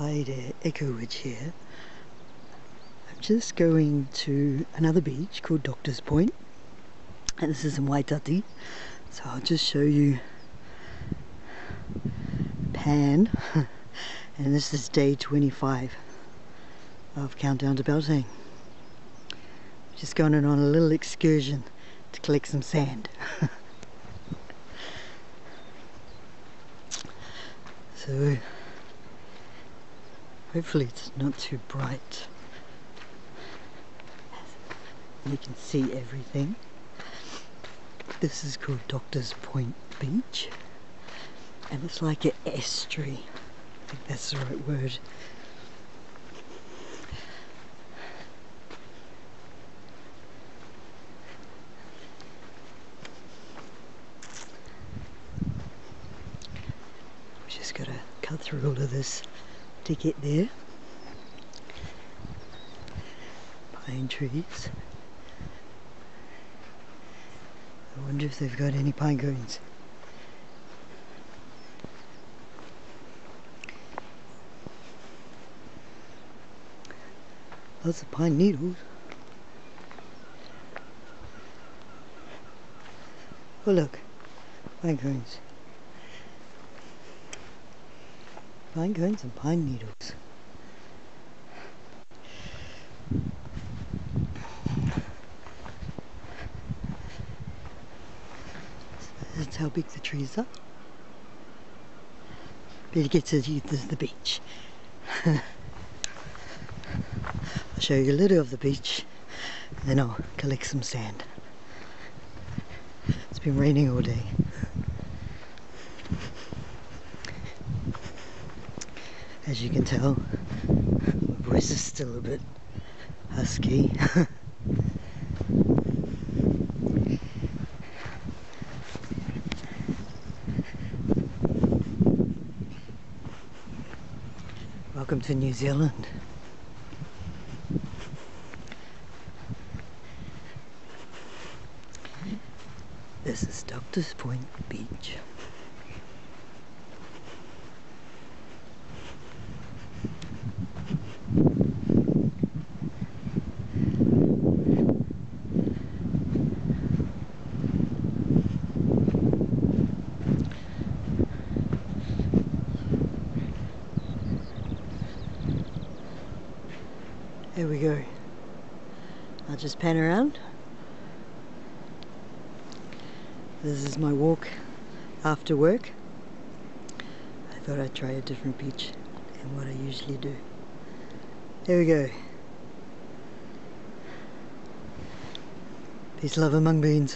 Kaede Ecowytch here. I'm just going to another beach called Doctor's Point and this is in Waitati so I'll just show you Pan and this is day 25 of Countdown to Beltane. Just going on a little excursion to collect some sand. so hopefully it's not too bright. You can see everything. This is called Doctor's Point Beach. And it's like an estuary. I think that's the right word. Just got to cut through all of this to get there. Pine trees. I wonder if they've got any pine cones. Lots of pine needles. Oh look, pine cones. Pine cones and pine needles. That's how big the trees are. But it Better get to the, the beach. I'll show you a little of the beach, then I'll collect some sand. It's been raining all day. As you can tell, my voice is still a bit husky. Welcome to New Zealand. This is Doctor's Point Beach. There we go. I'll just pan around. This is my walk after work. I thought I'd try a different beach than what I usually do. There we go. Peace, love, among beans.